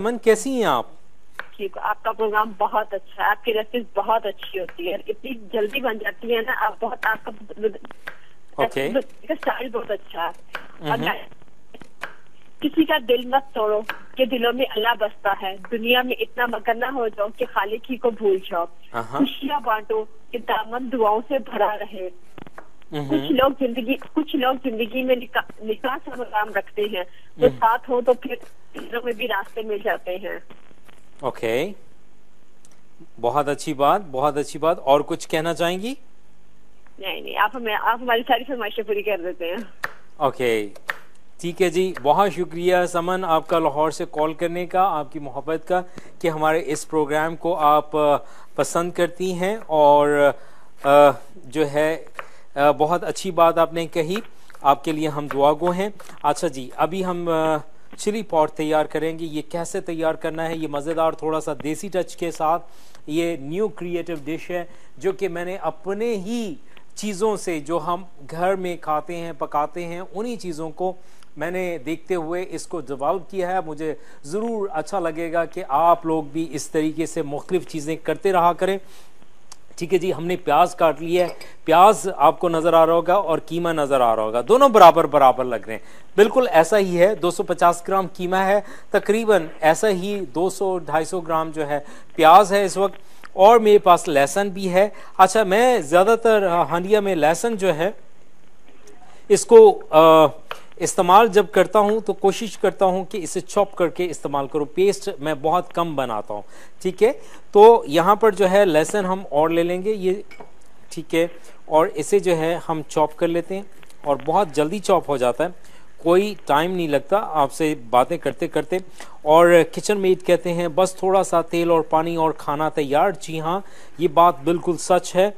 मन कैसी हैं आप? ठीक आपका प्रोग्राम बहुत अच्छा है आपकी रेसिपी बहुत अच्छी होती है इतनी जल्दी बन जाती है ना आप बहुत आपका ओके स्टाइल बहुत अच्छा है। किसी का दिल मत तोड़ो कि दिलों में अल्लाह बसता है दुनिया में इतना मगन ना हो जाओ कि खाली ही को भूल जाओ। खुशियाँ बांटो कि दामन दुआओं से भरा रहे। कुछ लोग ज़िंदगी कुछ लोग ज़िंदगी में निकाह सा मकाम रखते हैं। तो साथ हो तो फिर में भी रास्ते मिल जाते हैं। ओके। बहुत अच्छी बात बहुत अच्छी बात। और कुछ कहना चाहेंगी? नहीं नहीं आप हमें आप हमारी सारी फरमाइशें पूरी कर देते हैं। ओके। ठीक है जी बहुत शुक्रिया समन आपका लाहौर से कॉल करने का आपकी मोहब्बत का कि हमारे इस प्रोग्राम को आप पसंद करती हैं। और जो है बहुत अच्छी बात आपने कही। आपके लिए हम दुआ गो हैं। अच्छा जी, अभी हम चिली पॉट तैयार करेंगे। ये कैसे तैयार करना है? ये मज़ेदार थोड़ा सा देसी टच के साथ ये न्यू क्रिएटिव डिश है, जो कि मैंने अपने ही चीज़ों से जो हम घर में खाते हैं, पकाते हैं, उन्हीं चीज़ों को मैंने देखते हुए इसको डेवलप किया है। मुझे ज़रूर अच्छा लगेगा कि आप लोग भी इस तरीके से मुख्तफ चीज़ें करते रहा करें। ठीक है जी हमने प्याज काट लिया है। प्याज आपको नज़र आ रहा होगा और कीमा नज़र आ रहा होगा। दोनों बराबर बराबर लग रहे हैं। बिल्कुल ऐसा ही है 250 ग्राम कीमा है। तकरीबन ऐसा ही 200-250 ग्राम जो है प्याज है इस वक्त। और मेरे पास लहसन भी है। अच्छा मैं ज़्यादातर हांडिया में लहसन जो है इसको आ, इस्तेमाल जब करता हूँ तो कोशिश करता हूँ कि इसे चॉप करके इस्तेमाल करूँ। पेस्ट मैं बहुत कम बनाता हूँ, ठीक है? तो यहाँ पर जो है लहसन हम और ले लेंगे, ये, ठीक है? और इसे जो है, हम चॉप कर लेते हैं, और बहुत जल्दी चॉप हो जाता है। कोई टाइम नहीं लगता आपसे बातें करते करते। और किचन मेड कहते हैं, बस थोड़ा सा तेल और पानी और खाना तैयार। जी हाँ ये बात बिल्कुल सच है।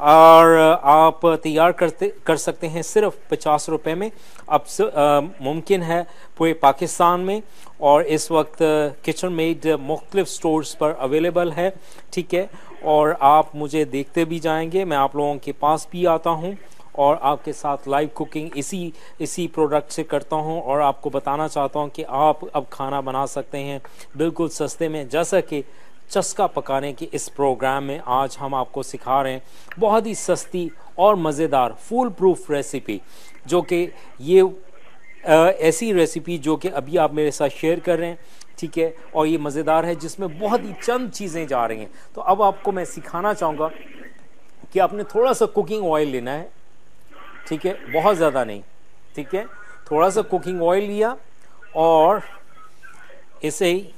और आप तैयार करते, कर सकते हैं सिर्फ़ पचास रुपए में। अब मुमकिन है पूरे पाकिस्तान में और इस वक्त किचन मेड मुख्तलिफ़ स्टोर्स पर अवेलेबल है, ठीक है? और आप मुझे देखते भी जाएँगे, मैं आप लोगों के पास भी आता हूँ और आपके साथ लाइव कुकिंग इसी इसी प्रोडक्ट से करता हूँ और आपको बताना चाहता हूँ कि आप अब खाना बना सकते हैं बिल्कुल सस्ते में, जैसा कि चस्का पकाने के इस प्रोग्राम में आज हम आपको सिखा रहे हैं बहुत ही सस्ती और मज़ेदार फुल प्रूफ रेसिपी जो कि ये ऐसी रेसिपी जो कि अभी आप मेरे साथ शेयर कर रहे हैं, ठीक है? और ये मज़ेदार है, जिसमें बहुत ही चंद चीज़ें जा रही हैं। तो अब आपको मैं सिखाना चाहूँगा कि आपने थोड़ा सा कुकिंग ऑयल लेना है, ठीक है? बहुत ज़्यादा नहीं, ठीक है? थोड़ा सा कुकिंग ऑयल लिया और इसे ही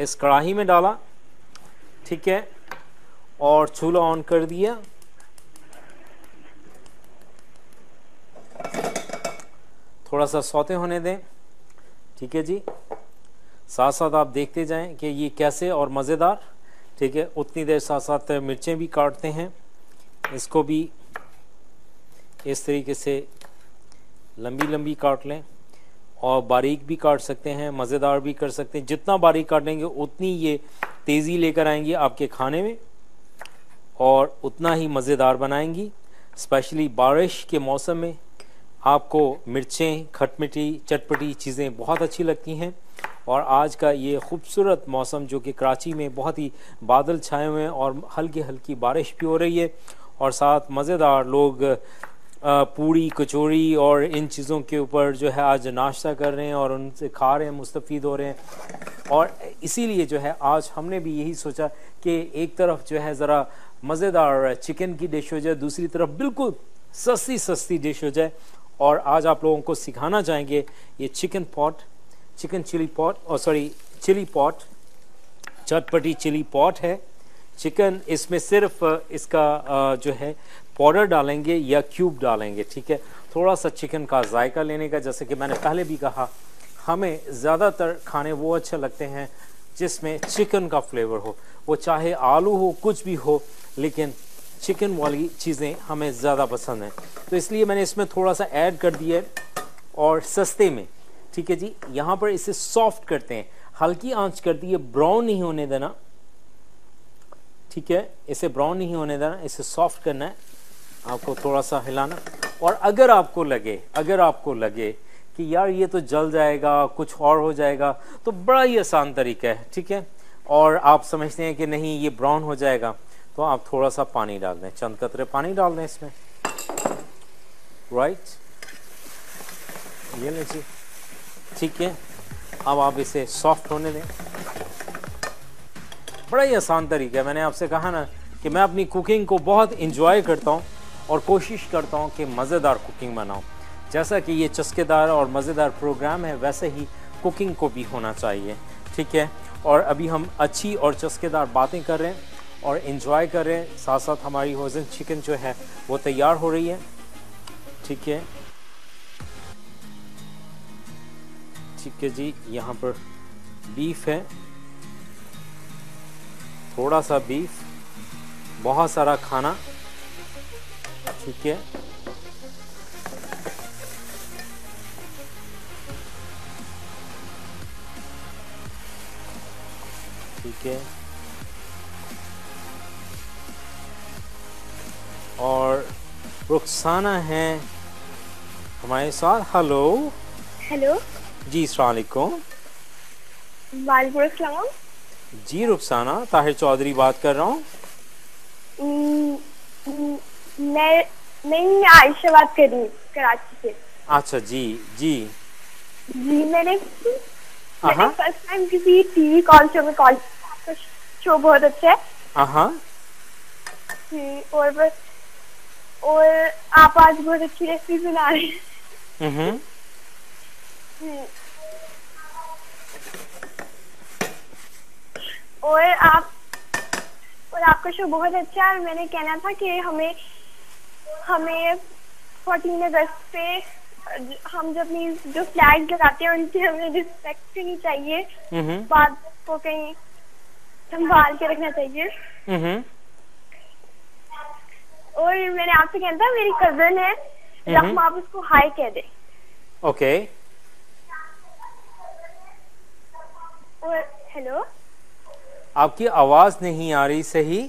इस कढ़ाई में डाला, ठीक है, और चूल्हा ऑन कर दिया। थोड़ा सा सौते होने दें, ठीक है जी। साथ साथ आप देखते जाएँ कि ये कैसे और मज़ेदार, ठीक है, उतनी देर साथ साथ मिर्चें भी काटते हैं। इसको भी इस तरीके से लंबी लंबी काट लें। और बारीक भी काट सकते हैं, मज़ेदार भी कर सकते हैं। जितना बारीक काटेंगे, उतनी ये तेज़ी लेकर आएँगी आपके खाने में और उतना ही मज़ेदार बनाएँगी। स्पेशली बारिश के मौसम में आपको मिर्चें, खटमिटी, चटपटी चीज़ें बहुत अच्छी लगती हैं और आज का ये खूबसूरत मौसम जो कि कराची में बहुत ही बादल छाए हुए हैं और हल्की हल्की बारिश भी हो रही है और साथ मज़ेदार लोग पूड़ी कचौड़ी और इन चीज़ों के ऊपर जो है आज नाश्ता कर रहे हैं और उनसे खा रहे हैं मुस्तफ़ हो रहे हैं। और इसीलिए जो है आज हमने भी यही सोचा कि एक तरफ़ जो है ज़रा मज़ेदार चिकन की डिश हो जाए, दूसरी तरफ़ बिल्कुल सस्ती सस्ती डिश हो जाए। और आज आप लोगों को सिखाना चाहेंगे ये chicken pot, chicken chilli pot, और सॉरी, चिली पॉट, चटपटी चिली पॉट है। चिकन इसमें सिर्फ़ इसका जो है पाउडर डालेंगे या क्यूब डालेंगे, ठीक है? थोड़ा सा चिकन का जायका लेने का, जैसे कि मैंने पहले भी कहा, हमें ज़्यादातर खाने वो अच्छे लगते हैं जिसमें चिकन का फ्लेवर हो। वो चाहे आलू हो, कुछ भी हो, लेकिन चिकन वाली चीज़ें हमें ज़्यादा पसंद हैं। तो इसलिए मैंने इसमें थोड़ा सा ऐड कर दिया है, और सस्ते में, ठीक है जी? यहाँ पर इसे सॉफ्ट करते हैं। हल्की आँच कर दी है ब्राउन नहीं होने देना, ठीक है? इसे ब्राउन नहीं होने देना, इसे सॉफ्ट करना है। आपको थोड़ा सा हिलाना। और अगर आपको लगे, अगर आपको लगे कि यार ये तो जल जाएगा, कुछ और हो जाएगा तो बड़ा ही आसान तरीका है, ठीक है? और आप समझते हैं कि नहीं, ये ब्राउन हो जाएगा तो आप थोड़ा सा पानी डाल दें। चंद कतरे पानी डाल दें इसमें। राइट ये लीजिए। ठीक है? अब आप इसे सॉफ्ट होने दें। बड़ा ही आसान तरीका है। मैंने आपसे कहा ना कि मैं अपनी कुकिंग को बहुत इंजॉय करता हूँ। और कोशिश करता हूँ कि मज़ेदार कुकिंग बनाऊँ। जैसा कि ये चस्केदार और मज़ेदार प्रोग्राम है, वैसे ही कुकिंग को भी होना चाहिए, ठीक है? और अभी हम अच्छी और चस्केदार बातें कर रहे हैं और इन्जॉय कर रहे हैं। साथ साथ हमारी होजन चिकन जो है, वो तैयार हो रही है, ठीक है? ठीक है जी, यहाँ पर बीफ है। थोड़ा सा बीफ बहुत सारा खाना। ठीक है। ठीक है। और रुखसाना है हमारे साथ। हेलो। हेलो। जी सलामकुम वालेकुम जी रुखसाना ताहिर चौधरी बात कर रहा हूँ। मैं मैं आयशा बात कर रही हूँ कराची से। अच्छा जी जी। जी मैंने मैंने फ़र्स्ट टाइम किसी टीवी कॉल शो में कॉल आपका शो बहुत अच्छा है। हाँ और बस और आप आज बहुत अच्छी रेसिपी बना रहे हैं। और आप और आपका शो बहुत अच्छा है और मैंने कहना था कि हमें हमें फोर्टीन अगस्त पे हम जब अपनी जो फ्लैग लगाते हैं उनकी हमें रिस्पेक्ट करनी चाहिए। बात को कहीं संभाल के रखना चाहिए। और मैंने आपसे कहना था मेरी कज़न है रखम आप उसको हाई कह दे। ओके और हेलो आपकी आवाज़ नहीं आ रही सही।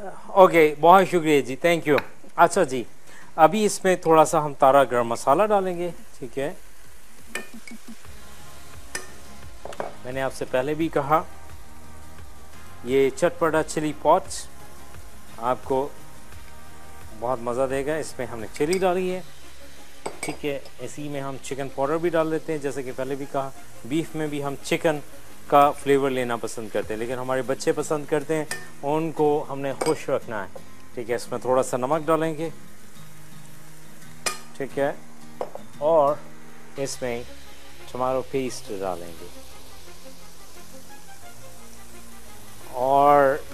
ओके बहुत शुक्रिया जी थैंक यू अच्छा जी, अभी इसमें थोड़ा सा हम तारा गर्म मसाला डालेंगे, ठीक है? मैंने आपसे पहले भी कहा, ये चटपटा चिली पॉट आपको बहुत मज़ा देगा, इसमें हमने चिली डाली है, ठीक है? इसी में हम चिकन पाउडर भी डाल देते हैं, जैसे कि पहले भी कहा, बीफ में भी हम चिकन का फ्लेवर लेना पसंद करते हैं, लेकिन हमारे बच्चे पसंद करते हैं, उनको हमने खुश रखना है। ठीक है, इसमें थोड़ा सा नमक डालेंगे। ठीक है, और इसमें टमाटो पेस्ट डालेंगे। और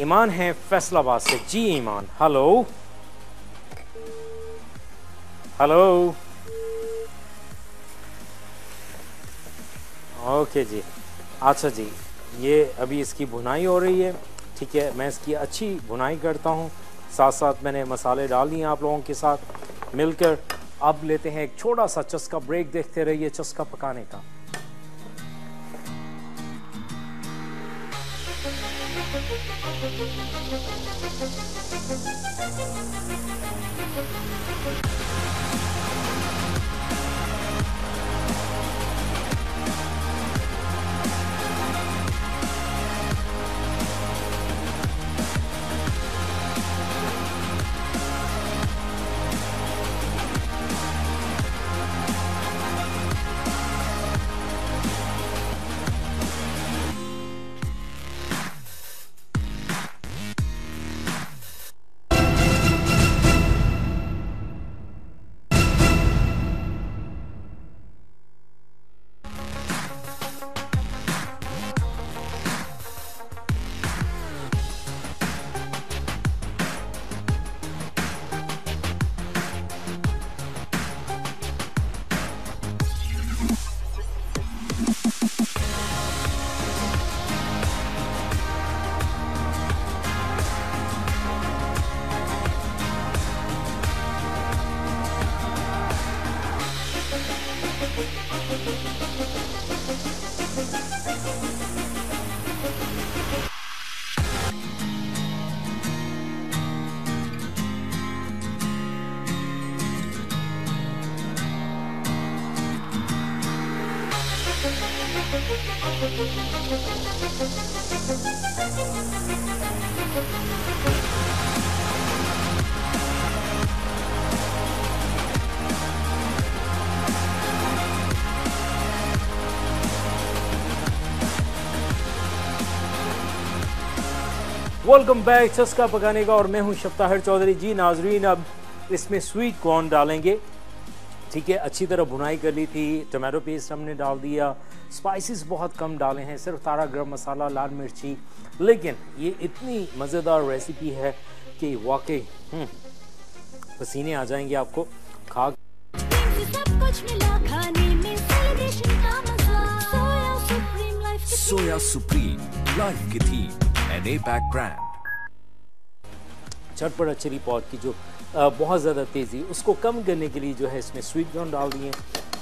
ईमान है फैसलाबाद से। जी ईमान। हेलो। हेलो। ओके जी। अच्छा जी, ये अभी इसकी भुनाई हो रही है, ठीक है, मैं इसकी अच्छी भुनाई करता हूँ साथ साथ मैंने मसाले डाल दिए आप लोगों के साथ मिलकर अब लेते हैं एक छोटा सा चस्का ब्रेक, देखते रहिए चस्का पकाने का वेलकम बैक चस्का पकाने का, और मैं हूँ शफ्ताहर चौधरी जी नाजरीन। अब इसमें स्वीट कॉर्न डालेंगे। ठीक है अच्छी तरह भुनाई कर ली थी टमाटो पेस्ट हमने डाल दिया स्पाइसेस बहुत कम डाले हैं सिर्फ़ तारा गर्म मसाला लाल मिर्ची। लेकिन ये इतनी मज़ेदार रेसिपी है कि वाकई हम्म, पसीने आ जाएँगे आपको खा सोया सुप्रीम लाइफ की थी एन पैक ब्रांड झटपट चिली पॉट की जो बहुत ज़्यादा तेज़ी। उसको कम करने के लिए जो है इसमें स्वीट कॉर्न डाल दिए।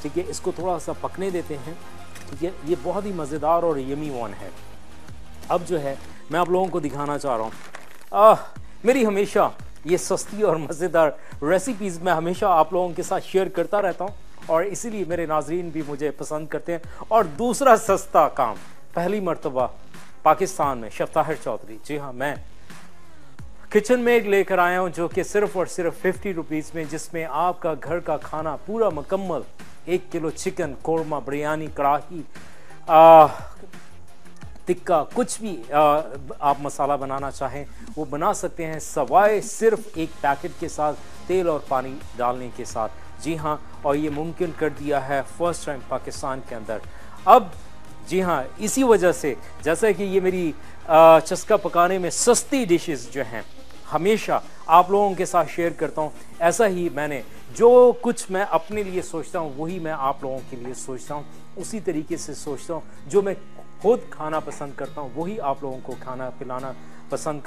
ठीक है, इसको थोड़ा सा पकने देते हैं। ठीक है, ये बहुत ही मज़ेदार और यमी वन है। अब जो है, मैं आप लोगों को दिखाना चाह रहा हूँ। मेरी हमेशा ये सस्ती और मज़ेदार रेसिपीज़ मैं हमेशा आप लोगों के साथ शेयर करता रहता हूँ। और इसीलिए मेरे नाजरीन भी मुझे पसंद करते हैं। और दूसरा सस्ता काम, पहली मरतबा पाकिस्तान में शफ्ताहर चौधरी। जी हाँ मैं किचन में एक लेकर आया हूँ जो कि सिर्फ़ और सिर्फ़ फिफ्टी रुपीज़ में जिसमें आपका घर का खाना पूरा मुकम्मल। एक किलो चिकन कौरमा बिरयानी कढ़ाही टिक्का कुछ भी आ, आप मसाला बनाना चाहें वो बना सकते हैं। सवाए सिर्फ़ एक पैकेट के साथ तेल और पानी डालने के साथ। जी हाँ और ये मुमकिन कर दिया है फ़र्स्ट टाइम पाकिस्तान के अंदर। अब जी हाँ इसी वजह से जैसा कि ये मेरी चस्का पकाने में सस्ती डिशेस जो हैं, हमेशा आप लोगों के साथ शेयर करता हूँ। ऐसा ही मैंने जो कुछ मैं अपने लिए सोचता हूँ, वही मैं आप लोगों के लिए सोचता हूँ। उसी तरीके से सोचता हूँ, जो मैं खुद खाना पसंद करता हूँ, वही आप लोगों को खाना पिलाना पसंद कर